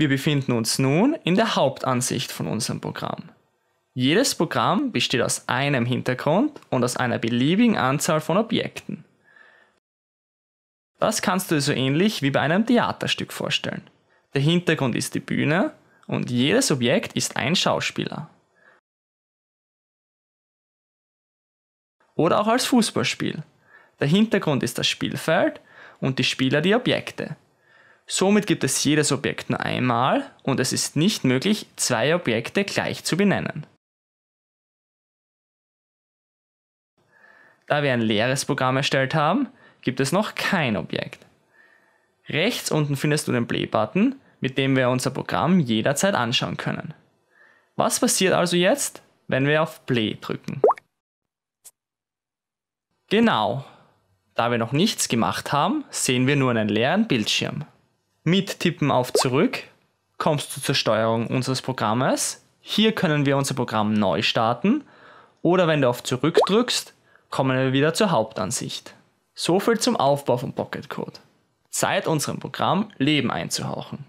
Wir befinden uns nun in der Hauptansicht von unserem Programm. Jedes Programm besteht aus einem Hintergrund und aus einer beliebigen Anzahl von Objekten. Das kannst du dir so ähnlich wie bei einem Theaterstück vorstellen. Der Hintergrund ist die Bühne und jedes Objekt ist ein Schauspieler. Oder auch als Fußballspiel. Der Hintergrund ist das Spielfeld und die Spieler die Objekte. Somit gibt es jedes Objekt nur einmal und es ist nicht möglich, zwei Objekte gleich zu benennen. Da wir ein leeres Programm erstellt haben, gibt es noch kein Objekt. Rechts unten findest du den Play-Button, mit dem wir unser Programm jederzeit anschauen können. Was passiert also jetzt, wenn wir auf Play drücken? Genau, da wir noch nichts gemacht haben, sehen wir nur einen leeren Bildschirm. Mit Tippen auf Zurück kommst du zur Steuerung unseres Programmes. Hier können wir unser Programm neu starten oder wenn du auf Zurück drückst, kommen wir wieder zur Hauptansicht. So viel zum Aufbau von Pocket Code. Zeit unserem Programm Leben einzuhauchen.